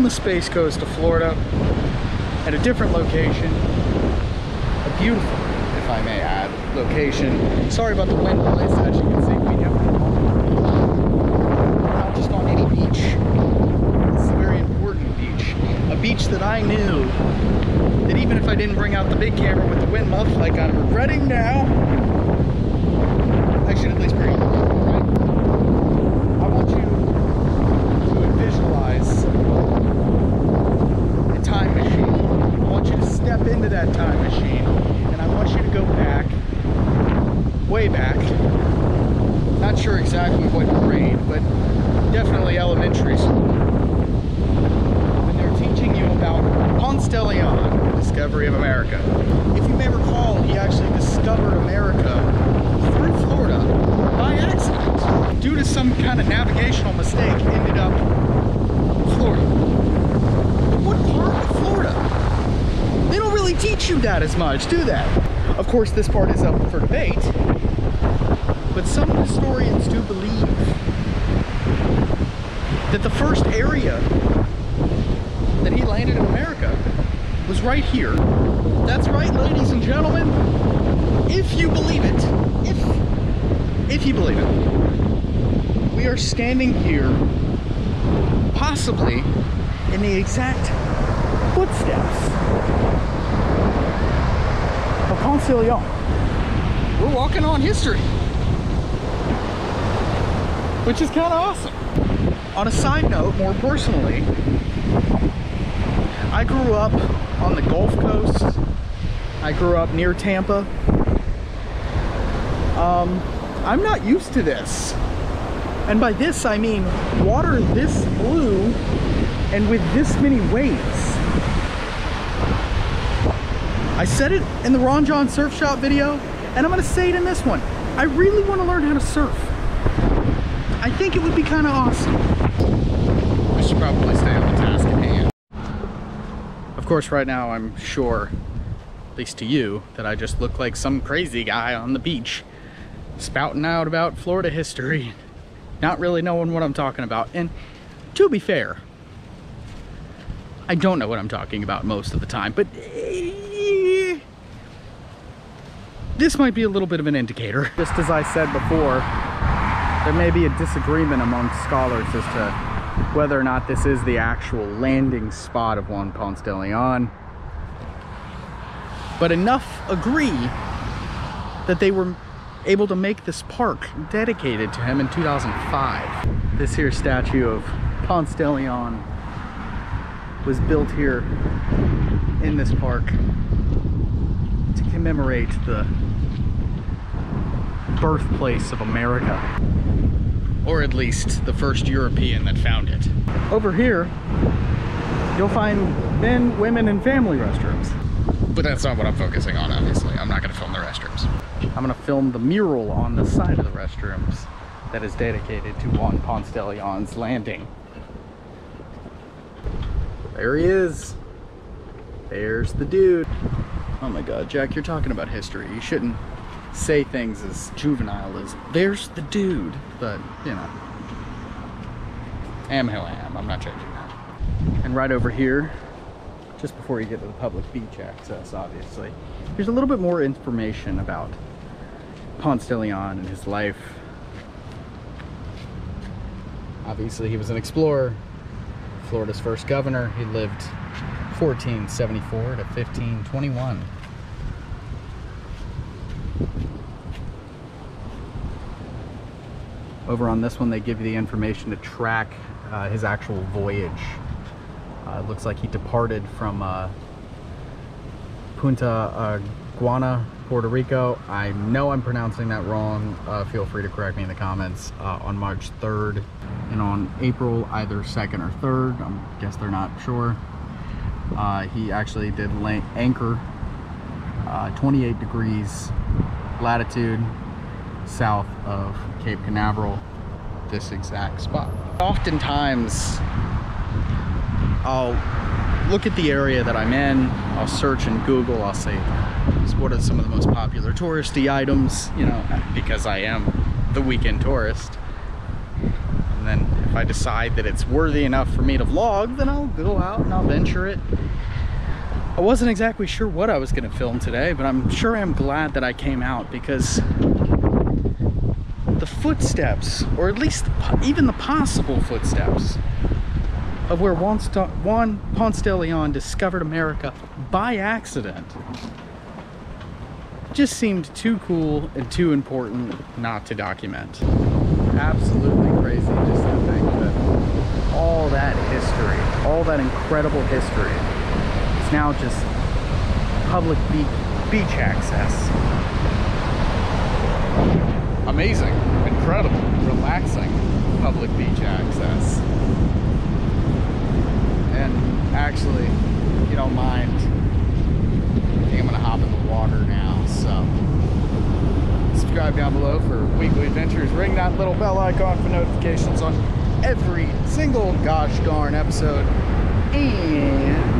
on the Space Coast of Florida at a different location. A beautiful, if I may add, location. Sorry about the wind noise, as you can see, we have we're not just on any beach. Is a very important beach. A beach that I knew that even if I didn't bring out the big camera with the wind muff like I'm regretting now, I should at least bring it. I want you to visualize a time machine. I want you to step into that time machine and I want you to go back, way back. Not sure exactly what grade, but definitely elementary school. And they're teaching you about Ponce de Leon, the discovery of America. If you may recall, he actually discovered America through Florida by accident. Due to some kind of navigational mistake, ended up in Florida. But what part of Florida? They don't really teach you that as much, do that. Of course, this part is up for debate, but some historians do believe that the first area that he landed in America was right here. That's right, ladies and gentlemen. If you believe it, if, if you believe it, we are standing here, possibly in the exact footsteps of Ponce de Leon. We're walking on history, which is kind of awesome. On a side note, more personally, I grew up on the Gulf Coast. I grew up near Tampa. Um, I'm not used to this. And by this, I mean water this blue and with this many waves. I said it in the Ron Jon Surf Shop video, and I'm gonna say it in this one. I really wanna learn how to surf. I think it would be kind of awesome. We should probably stay on the task at hand. Of course, right now I'm sure, at least to you, that I just look like some crazy guy on the beach spouting out about Florida history, not really knowing what I'm talking about. And to be fair, I don't know what I'm talking about most of the time, but this might be a little bit of an indicator. Just as I said before, there may be a disagreement among scholars as to whether or not this is the actual landing spot of Juan Ponce de Leon. But enough agree that they were able to make this park dedicated to him in 2005. This here statue of Ponce de Leon was built here in this park to commemorate the birthplace of America. Or at least the first European that found it. Over here, you'll find men, women, and family restrooms. But that's not what I'm focusing on, obviously. I'm not gonna film the restrooms. I'm gonna film the mural on the side of the restrooms that is dedicated to Juan Ponce de Leon's landing. There he is. There's the dude. Oh my god, Jack, you're talking about history. You shouldn't say things as juvenile as there's the dude. But, you know. I am who I am. I'm not changing that. And right over here, just before you get to the public beach access, obviously, there's a little bit more information about Ponce de Leon and his life. Obviously, he was an explorer, Florida's first governor. He lived 1474 to 1521. Over on this one, they give you the information to track uh, his actual voyage. Uh, it looks like he departed from uh, Punta Guana, Puerto Rico. I know I'm pronouncing that wrong. Uh, feel free to correct me in the comments. Uh, on March 3rd and on April either 2nd or 3rd. I guess they're not sure. Uh, he actually did anchor uh, 28 degrees latitude south of Cape Canaveral, this exact spot. Oftentimes, I'll look at the area that I'm in, I'll search in Google, I'll say, what are some of the most popular touristy items, you know, because I am the weekend tourist. And then if I decide that it's worthy enough for me to vlog, then I'll go out and I'll venture it. I wasn't exactly sure what I was going to film today, but I'm sure I'm glad that I came out because the footsteps, or at least even the possible footsteps, of where Juan, Ponce de Leon discovered America by accident just seemed too cool and too important not to document. Absolutely crazy just to think that all that history, all that incredible history now just public beach, beach access. Amazing, incredible, relaxing public beach access. And actually, you don't mind, I think I'm gonna hop in the water now, so subscribe down below for weekly adventures. Ring that little bell icon for notifications on every single gosh darn episode. And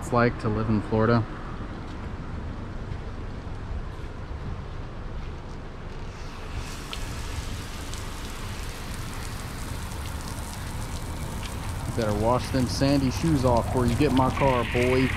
It's like to live in Florida? You better wash them sandy shoes off before you get my car, boy.